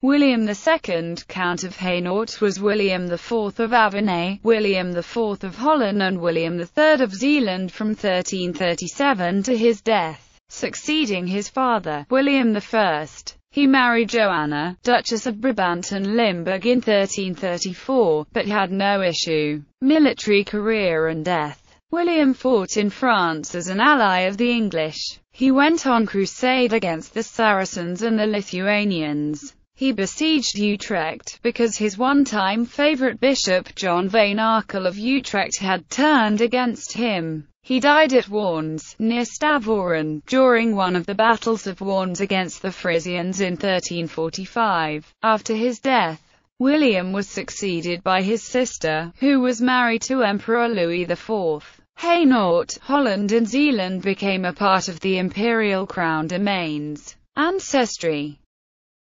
William II, Count of Hainaut, was William IV of Auvergne, William IV of Holland and William III of Zeeland from 1337 to his death, succeeding his father, William I. He married Joanna, Duchess of Brabant and Limburg in 1334, but had no issue, military career and death. William fought in France as an ally of the English. He went on crusade against the Saracens and the Lithuanians. He besieged Utrecht, because his one-time favorite bishop John Van Arkel of Utrecht had turned against him. He died at Warns, near Stavoren, during one of the battles of Warns against the Frisians in 1345. After his death, William was succeeded by his sister, who was married to Emperor Louis IV. Hainaut, Holland and Zeeland became a part of the imperial crown domains. Ancestry